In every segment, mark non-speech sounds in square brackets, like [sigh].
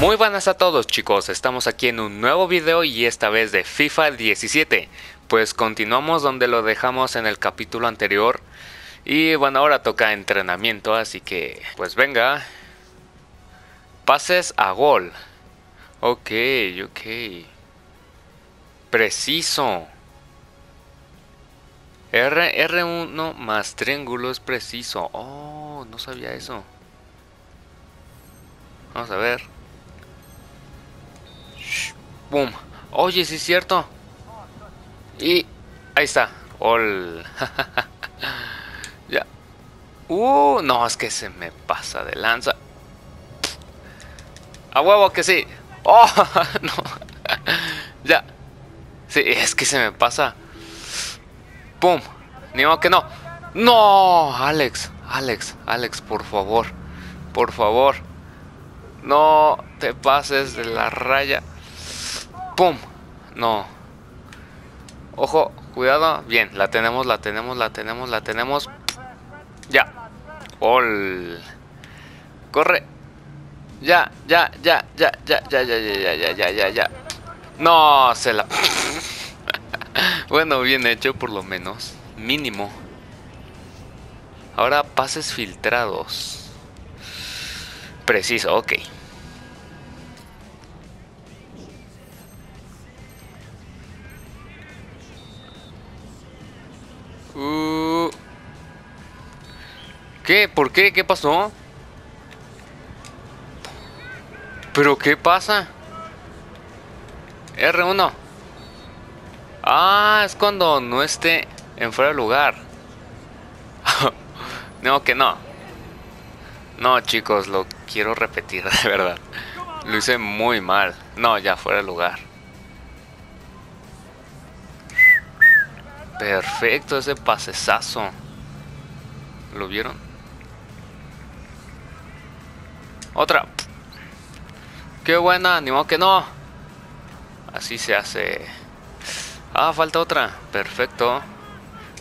Muy buenas a todos chicos, estamos aquí en un nuevo video y esta vez de FIFA 17 Pues continuamos donde lo dejamos en el capítulo anterior. Y bueno, ahora toca entrenamiento, así que pues venga. Pases a gol. Ok, ok. Preciso. R, R1 más triángulo es preciso. Oh, no sabía eso. Vamos a ver Boom. Oye, sí es cierto. Y ahí está. Ol. [laughs] ya. Uh, no, es que se me pasa de lanza. A huevo que sí. Oh, [laughs] no. ya. Sí, es que se me pasa. Pum. Ni modo que no. No, Alex. Alex, Alex, por favor. Por favor. No te pases de la raya. ¡Pum! No. Ojo, cuidado. Bien, la tenemos, la tenemos, la tenemos, la tenemos. Ya. ¡Ol! Corre. Ya, ya, ya, ya, ya, ya, ya, ya, ya, ya, ya, ya. No, se la... bueno, bien hecho por lo menos. Mínimo. Ahora pases filtrados. Preciso, ok. Uh. ¿Qué? ¿Por qué? ¿Qué pasó? ¿Pero qué pasa? R1 Ah, es cuando no esté en fuera de lugar [laughs] No, que no No, chicos, lo quiero repetir, [laughs] de verdad Lo hice muy mal No, ya fuera de lugar Perfecto ese pasesazo. ¿Lo vieron? Otra. Qué buena, animó que no. Así se hace. Ah, falta otra. Perfecto.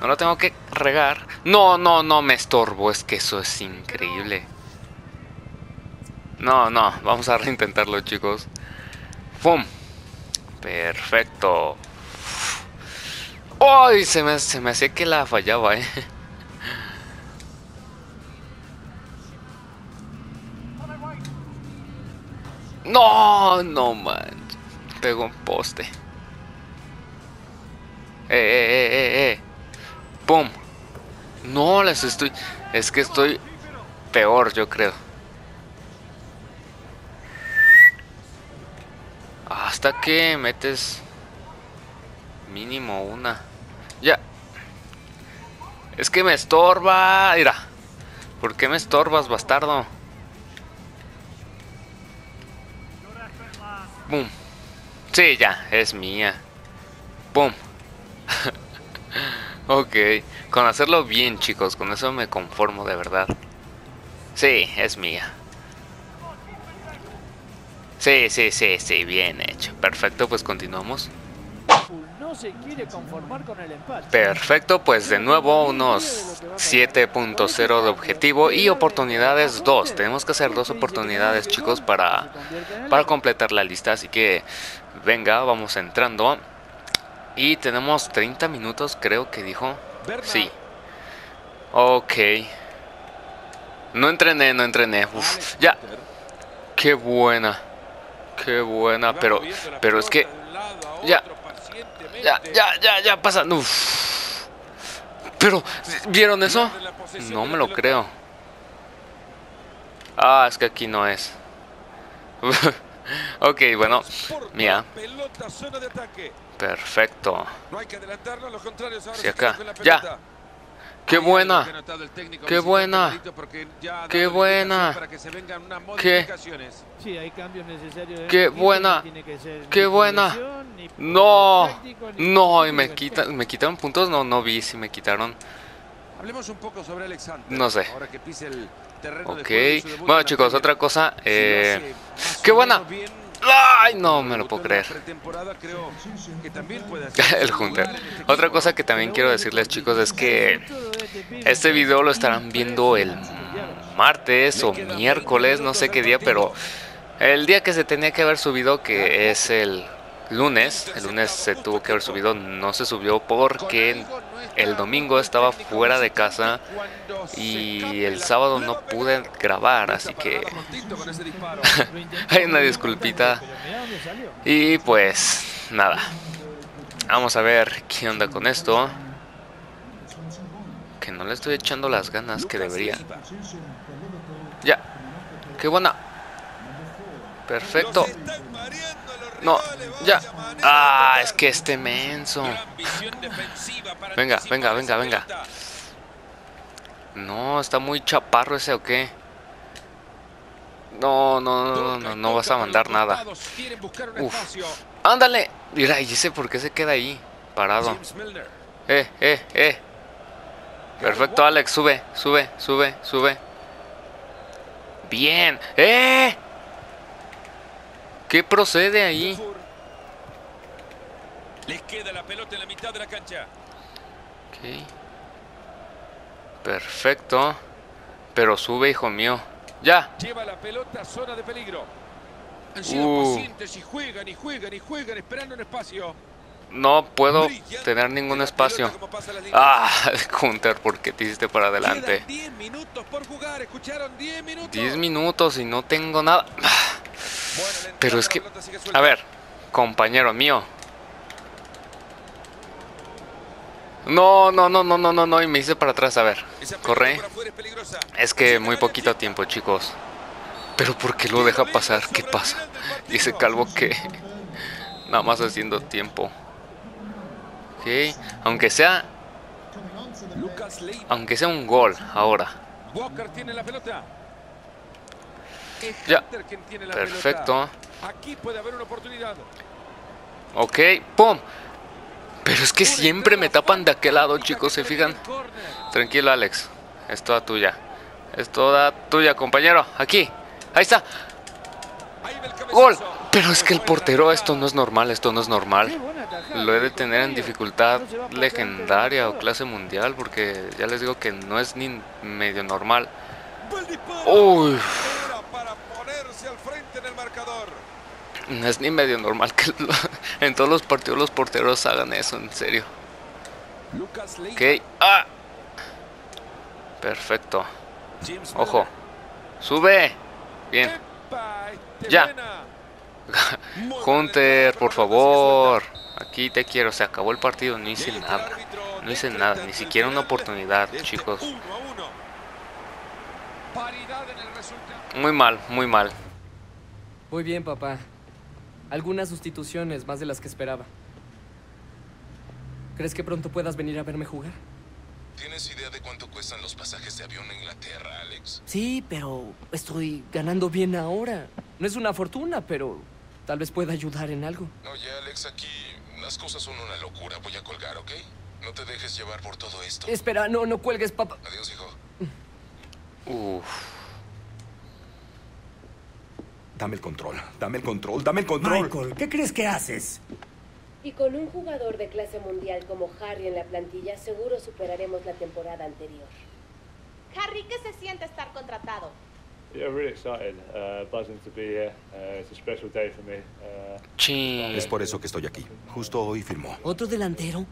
No lo tengo que regar. No, no, no me estorbo. Es que eso es increíble. No, no. Vamos a [laughs] reintentarlo, chicos. ¡Pum! Perfecto. ¡Ay! Se me, se me hacía que la fallaba, eh. No, no man. Pegó un poste. Eh, eh, eh, eh, eh. ¡Pum! No, les estoy. Es que estoy peor, yo creo. Hasta que metes mínimo una. Ya. Es que me estorba. Mira. ¿Por qué me estorbas, bastardo? Boom. Sí, ya, es mía. Boom. [laughs] ok. Con hacerlo bien, chicos. Con eso me conformo de verdad. Sí, es mía. Sí, sí, sí, sí, bien hecho. Perfecto, pues continuamos se quiere conformar con el empate. Perfecto, pues de nuevo unos 7.0 de objetivo y oportunidades 2. Tenemos que hacer dos oportunidades, chicos, para, para completar la lista. Así que venga, vamos entrando. Y tenemos 30 minutos, creo que dijo. Sí. Ok. No entrené, no entrené. Uf, ya. Qué buena. Qué buena, pero pero es que ya ya, ya, ya, ya pasa. Pero, ¿vieron eso? No me lo creo. Ah, es que aquí no es. [laughs] ok, bueno. Mía. Perfecto. Sí, acá. Ya. ¡Qué buena! ¡Qué buena! ¡Qué buena! ¡Qué! ¡Qué buena! ¡Qué buena! ¡No! ¡No! ¿Y me, quitan, me quitaron puntos? No, no vi si me quitaron. No sé. Ok. Bueno, chicos, otra cosa. Eh, ¡Qué buena! ¡Ay! No me lo puedo creer. [laughs] el Hunter. Otra cosa que también quiero decirles, chicos, es que este video lo estarán viendo el martes o miércoles, no sé qué día, pero El día que se tenía que haber subido, que es el lunes, el lunes se tuvo que haber subido, no se subió porque el domingo estaba fuera de casa y el sábado no pude grabar, así que [laughs] hay una disculpita. Y pues nada, vamos a ver qué onda con esto. Que no le estoy echando las ganas que debería. Ya, qué buena. Perfecto. No, ya. Ah, es que este menso. Venga, venga, venga, venga. No, está muy chaparro ese o qué. No, no, no, no, no vas a mandar nada. Uf. Ándale. Mira, y ese por qué se queda ahí, parado. Eh, eh, eh. Perfecto, Alex, sube, sube, sube, sube. Bien. ¡Eh! ¿Qué procede ahí? Les queda la pelota en la mitad de la cancha. Ok. Perfecto. Pero sube, hijo mío. Ya. Lleva la pelota a zona de peligro. Han sido Uh. pacientes y juegan y juegan y juegan esperando un espacio. No puedo tener ningún espacio. Ah, [laughs] Hunter, ¿por qué te hiciste para adelante? Quedan 10 minutos por jugar, escucharon 10 minutos. 10 minutos y no tengo nada. [sighs] Pero es que, a ver, compañero mío. No, no, no, no, no, no, no, y me hice para atrás, a ver. Corre. Es que muy poquito tiempo, chicos. Pero ¿por qué lo deja pasar? ¿Qué pasa? [laughs] Dice Calvo que [laughs] nada más haciendo tiempo. Ok, aunque sea, aunque sea un gol ahora. Ya. Perfecto. Ok, ¡pum! Pero es que siempre me tapan de aquel lado, chicos, ¿se fijan? Tranquilo, Alex. Es toda tuya. Es toda tuya, compañero. Aquí. Ahí está. Gol. Pero es que el portero, esto no es normal, esto no es normal. Lo he de tener en dificultad legendaria o clase mundial porque ya les digo que no es ni medio normal. Uy, no es ni medio normal que [laughs] en todos los partidos los porteros hagan eso, en serio. Ok, ah. Perfecto. Ojo. Sube. Bien. Ya. [laughs] Hunter, por favor. Aquí te quiero. Se acabó el partido. No hice nada. No hice nada. Ni siquiera una oportunidad, este chicos. Muy mal, muy mal. Muy bien, papá. Algunas sustituciones, más de las que esperaba. ¿Crees que pronto puedas venir a verme jugar? ¿Tienes idea de cuánto cuestan los pasajes de avión a Inglaterra, Alex? Sí, pero estoy ganando bien ahora. No es una fortuna, pero tal vez pueda ayudar en algo. Oye, Alex, aquí las cosas son una locura. Voy a colgar, ¿ok? No te dejes llevar por todo esto. Espera, no, no cuelgues, papá. Adiós, hijo. Uf. Dame el control, dame el control, dame el control. Michael, ¿qué crees que haces? Y con un jugador de clase mundial como Harry en la plantilla, seguro superaremos la temporada anterior. Harry, ¿qué se siente estar contratado? Yeah, really excited. Uh, buzzing to be here. Uh, it's a special day for me. Uh, Chin. Es por eso que estoy aquí. Justo hoy firmó. ¿Otro delantero?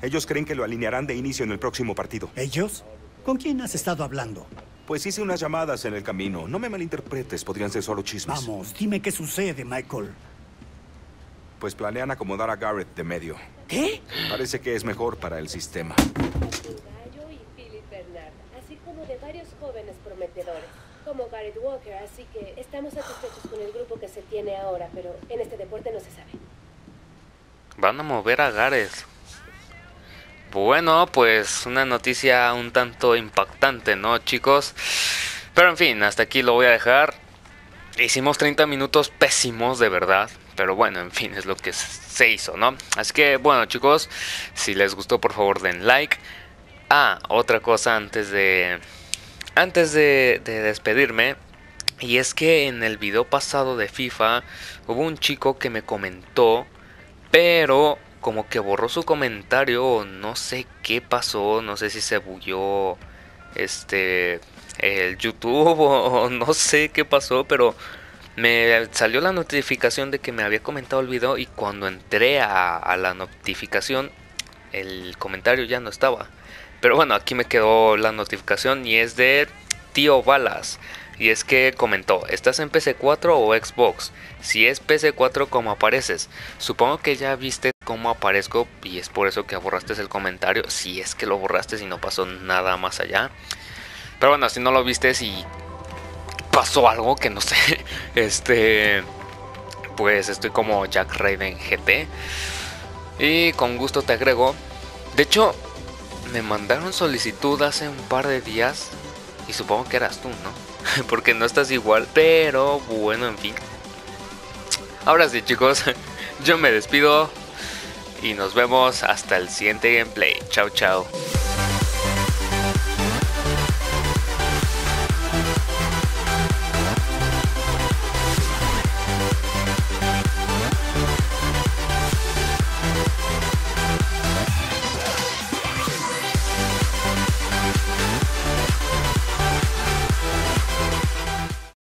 Ellos creen que lo alinearán de inicio en el próximo partido. ¿Ellos? ¿Con quién has estado hablando? Pues hice unas llamadas en el camino. No me malinterpretes, podrían ser solo chismes. Vamos, dime qué sucede, Michael. Pues planean acomodar a Garrett de medio. ¿Qué? Parece que es mejor para el sistema. Gallo y Philip Bernard, así como de varios jóvenes prometedores, como Garrett Walker, así que estamos satisfechos con el grupo que se tiene ahora, pero en este deporte no se sabe. Van a mover a Gareth. Bueno, pues una noticia un tanto impactante, ¿no, chicos? Pero en fin, hasta aquí lo voy a dejar. Hicimos 30 minutos pésimos, de verdad. Pero bueno, en fin, es lo que se hizo, ¿no? Así que bueno, chicos, si les gustó, por favor, den like. Ah, otra cosa antes de... Antes de, de despedirme. Y es que en el video pasado de FIFA hubo un chico que me comentó pero como que borró su comentario no sé qué pasó, no sé si se bulló este el YouTube [laughs] o, no sé qué pasó, pero me salió la notificación de que me había comentado el video y cuando entré a la notificación el comentario ya no estaba. Pero bueno, aquí me quedó la notificación y es de Tío Balas. Y es que comentó, ¿estás en PC4 o Xbox? Si es PC4, ¿cómo apareces? Supongo que ya viste cómo aparezco y es por eso que borraste el comentario. Si es que lo borraste y no pasó nada más allá. Pero bueno, si no lo viste y pasó algo que no [laughs] sé, este, pues estoy como Jack Raven GT. Y con gusto te agrego. De hecho, me mandaron solicitud hace un par de días. Y supongo que eras tú, ¿no? [laughs] Porque no estás igual. Pero bueno, en fin. Ahora sí, chicos. [laughs] Yo me despido. Y nos vemos hasta el siguiente gameplay. Chao, chao.